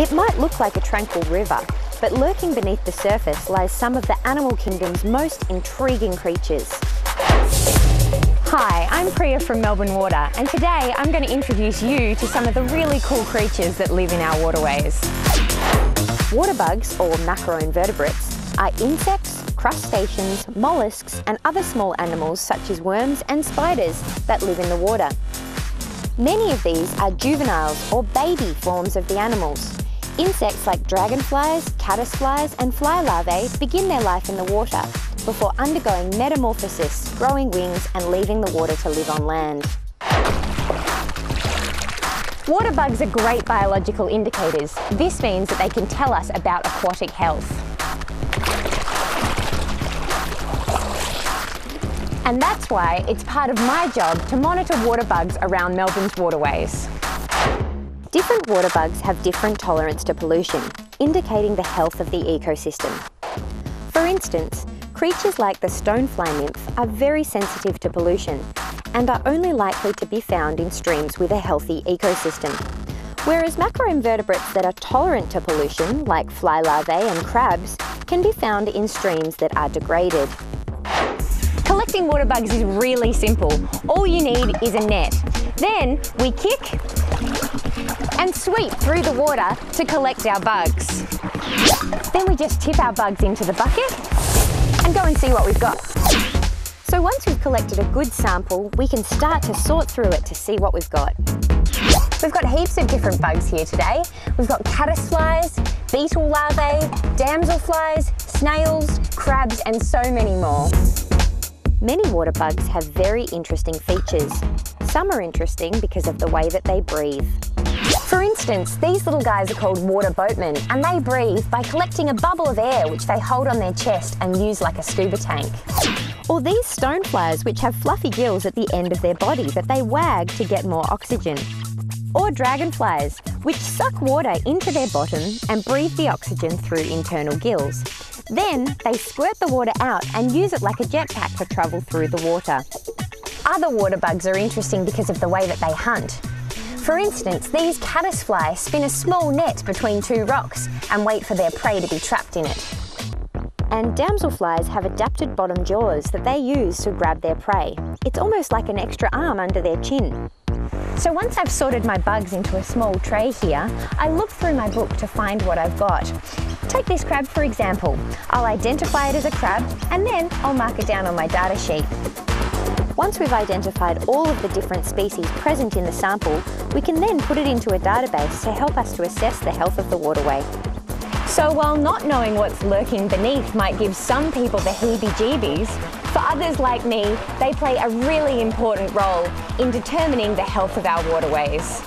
It might look like a tranquil river, but lurking beneath the surface lies some of the animal kingdom's most intriguing creatures. Hi, I'm Priya from Melbourne Water and today I'm going to introduce you to some of the really cool creatures that live in our waterways. Water bugs, or macroinvertebrates, are insects, crustaceans, mollusks and other small animals such as worms and spiders that live in the water. Many of these are juveniles or baby forms of the animals. Insects like dragonflies, caddisflies and fly larvae begin their life in the water before undergoing metamorphosis, growing wings and leaving the water to live on land. Water bugs are great biological indicators. This means that they can tell us about aquatic health. And that's why it's part of my job to monitor water bugs around Melbourne's waterways. Different water bugs have different tolerance to pollution, indicating the health of the ecosystem. For instance, Creatures like the stonefly nymph are very sensitive to pollution and are only likely to be found in streams with a healthy ecosystem. Whereas macroinvertebrates that are tolerant to pollution, like fly larvae and crabs, can be found in streams that are degraded. Collecting water bugs is really simple. All you need is a net. Then we kick and sweep through the water to collect our bugs. Then we just tip our bugs into the bucket and go and see what we've got. So once we've collected a good sample, we can start to sort through it to see what we've got. We've got heaps of different bugs here today. We've got caddisflies, beetle larvae, damselflies, snails, crabs and so many more. Many water bugs have very interesting features. Some are interesting because of the way that they breathe. For instance, these little guys are called water boatmen and they breathe by collecting a bubble of air which they hold on their chest and use like a scuba tank. Or these stoneflies which have fluffy gills at the end of their body that they wag to get more oxygen. Or dragonflies, which suck water into their bottom and breathe the oxygen through internal gills. Then they squirt the water out and use it like a jetpack to travel through the water. Other water bugs are interesting because of the way that they hunt. For instance, these caddisflies spin a small net between two rocks and wait for their prey to be trapped in it. And damselflies have adapted bottom jaws that they use to grab their prey. It's almost like an extra arm under their chin. So once I've sorted my bugs into a small tray here, I look through my book to find what I've got. Take this crab for example. I'll identify it as a crab and then I'll mark it down on my data sheet. Once we've identified all of the different species present in the sample, we can then put it into a database to help us to assess the health of the waterway. So while not knowing what's lurking beneath might give some people the heebie-jeebies, for others like me, they play a really important role in determining the health of our waterways.